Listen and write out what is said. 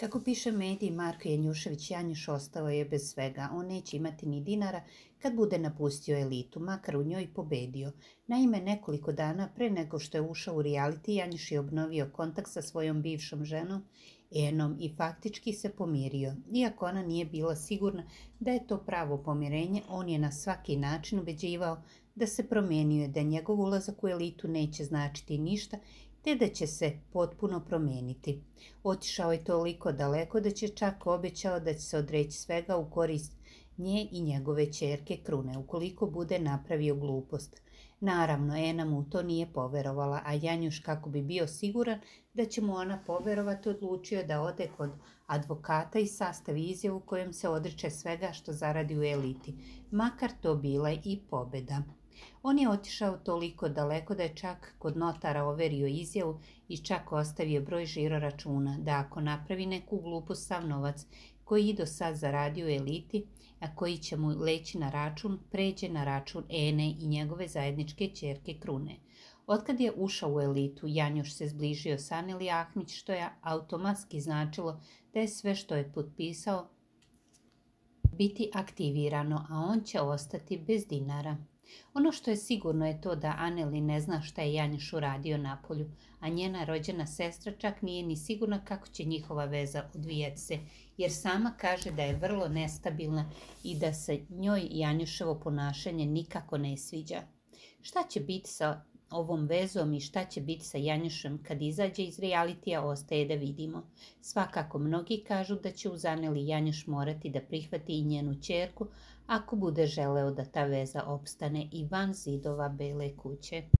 Kako piše medij, Marko Janjušević Janjuš ostao je bez svega. On neće imati ni dinara kad bude napustio elitu, makar u njoj pobedio. Naime, nekoliko dana pre nego što je ušao u reality, Janjuš je obnovio kontakt sa svojom bivšom ženom, Enom, i faktički se pomirio. Iako ona nije bila sigurna da je to pravo pomirenje, on je na svaki način ubeđivao da se promijenio, da njegov ulazak u elitu neće značiti ništa te da će se potpuno promijeniti. Otišao je toliko daleko da će čak obećao da će se odreći svega u korist nje i njegove čerke Krune, ukoliko bude napravio glupost. Naravno, Ena mu to nije poverovala, a Janjuš kako bi bio siguran da će mu ona poverovati, odlučio da ode kod advokata i sastavi izjavu kojom se odriče svega što zaradi u eliti, makar to bila i pobeda. On je otišao toliko daleko da je čak kod notara overio izjavu i čak ostavio broj žiro računa, da ako napravi neku glupu sav novac koji i do sad zaradio eliti, a koji će mu leći na račun, pređe na račun Ene i njegove zajedničke čerke Krune. Otkad je ušao u elitu, Janjuš se zbližio sa Aneli Ahmić, što je automatski značilo da je sve što je potpisao biti aktivirano, a on će ostati bez dinara. Ono što je sigurno je to da Aneli ne zna šta je Janjuš uradio napolju, a njena rođena sestra čak nije ni sigurna kako će njihova veza odvijati se, jer sama kaže da je vrlo nestabilna i da se njoj Janjuševo ponašanje nikako ne sviđa. Šta će biti sa ovom vezom i šta će biti sa Janjušem kad izađe iz realitija ostaje da vidimo. Svakako mnogi kažu da će uz Aneli Janjuš morati da prihvati i njenu čerku ako bude želeo da ta veza opstane i van zidova bele kuće.